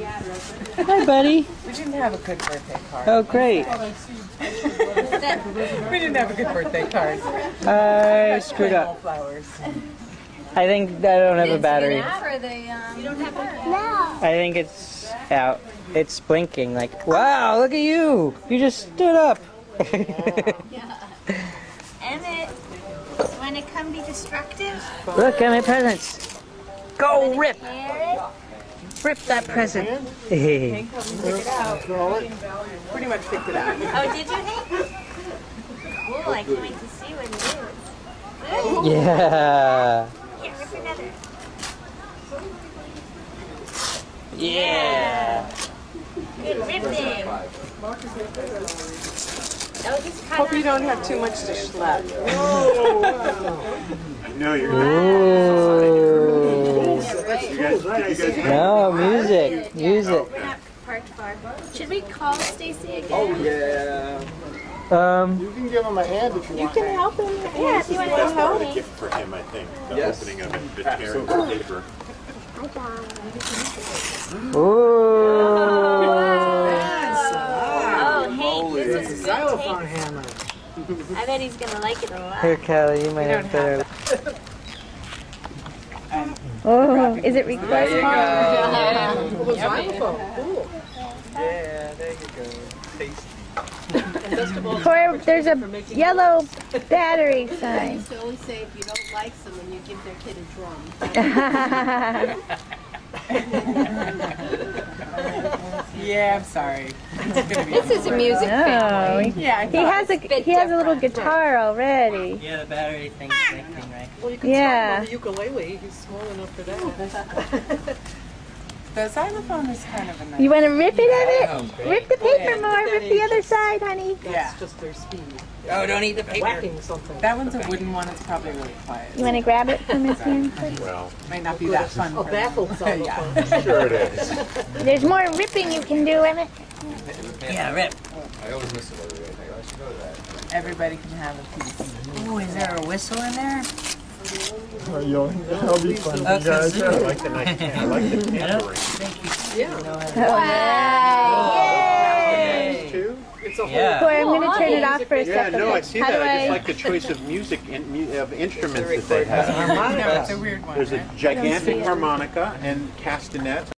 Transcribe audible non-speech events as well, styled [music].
Hi, buddy. We didn't have a good birthday card. Oh, great. We didn't have a good birthday card. I screwed up. flowers. I think I don't have a battery. For the, um, you don't have a I think it's out. It's blinking. Like, wow, look at you. You just stood up. [laughs] Emmett, want to come be destructive? look at my presents. Go rip, Carrot? Rip that present. Hank helped me pick it out. Pretty much picked it out. Oh, did you, Hank? Cool, I can't wait to see what it is. yeah. Here, rip another. Yeah. Good ripping. Oh, just cut Hope you don't have too much to schlep. [laughs] No, you're Ooh. You guys, did you guys No, music, music. We're not parked far. Should we call Stacy again? Oh, Yeah. Um, You can give him a hand if you want. You can help him. Yeah, if you want to a help me. gift for him, I think. The Yes. opening of it, the tearing the paper. ooh. Oh, Hank, this is good Xylophone hammer. [laughs] I bet he's going to like it a lot. Here, Callie, you might have better. Oh, is it recording? Oh, the xylophone. Cool. Yeah, there you go. Tasty. Or there's a yellow battery [laughs] sign. used to always say if you don't like someone, you give their kid a drum. [laughs] [laughs] Yeah, I'm sorry. It's gonna be. This is a music Oh, family. Yeah, He has a he has a little guitar already. Yeah, the battery thing's ah! thinking, right? Well, you can Yeah. tell on the ukulele. He's small enough for that. The xylophone is kind of a nice. You want to rip it of Oh, it? Rip the paper more. Rip the other side, honey. That's Yeah. just their speed. Oh, don't eat the paper. Whacking something. That one's a wooden one. It's probably really quiet. You want to grab it from his [laughs] hand? please? Well, Might not be that fun. A for baffled them. [laughs] yeah. sure it is. There's more ripping you can do, Emmett. Yeah, rip. Everybody can have a piece. Ooh, is there a whistle in there? You'll, that'll be fun. Oh, guys. I like the nice, I like the [laughs] tampering. Yay! Too? It's a whole Yeah. Boy, I'm going to turn it off for a Yeah, second. no, I see How that. do I just like the choice of music, in, of instruments that they have. No, a one. There's a gigantic harmonica and castanets.